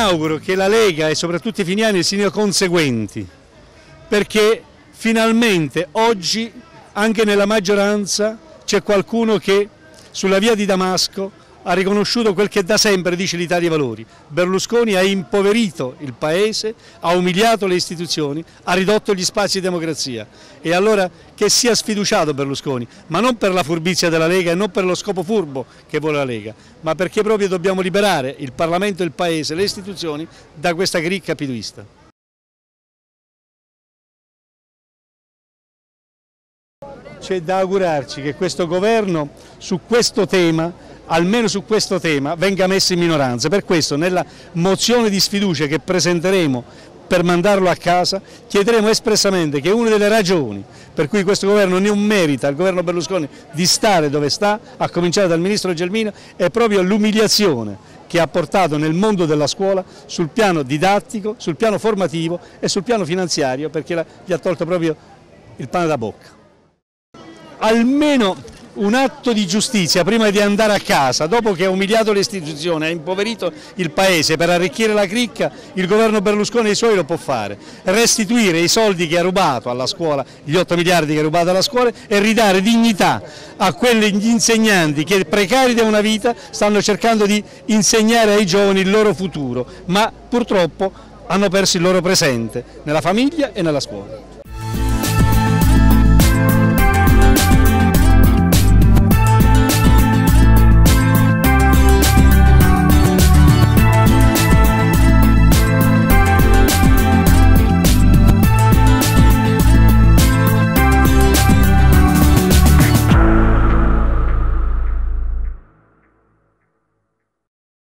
auguro che la Lega e soprattutto i finiani siano conseguenti, perché finalmente oggi anche nella maggioranza c'è qualcuno che sulla via di Damasco ha riconosciuto quel che da sempre dice l'Italia dei Valori. Berlusconi ha impoverito il Paese, ha umiliato le istituzioni, ha ridotto gli spazi di democrazia. E allora che sia sfiduciato Berlusconi, ma non per la furbizia della Lega e non per lo scopo furbo che vuole la Lega, ma perché proprio dobbiamo liberare il Parlamento, il Paese, le istituzioni da questa cricca piduista. C'è da augurarci che questo governo su questo tema almeno su questo tema venga messo in minoranza. Per questo nella mozione di sfiducia che presenteremo per mandarlo a casa chiederemo espressamente che una delle ragioni per cui questo governo non merita, il governo Berlusconi, di stare dove sta, a cominciare dal ministro Gelmino, è proprio l'umiliazione che ha portato nel mondo della scuola sul piano didattico, sul piano formativo e sul piano finanziario perché gli ha tolto proprio il pane da bocca. Almeno un atto di giustizia prima di andare a casa, dopo che ha umiliato le istituzioni, ha impoverito il paese per arricchire la cricca, il governo Berlusconi e i suoi lo può fare, restituire i soldi che ha rubato alla scuola, gli 8 miliardi che ha rubato alla scuola e ridare dignità a quegli insegnanti che precari da una vita stanno cercando di insegnare ai giovani il loro futuro, ma purtroppo hanno perso il loro presente nella famiglia e nella scuola.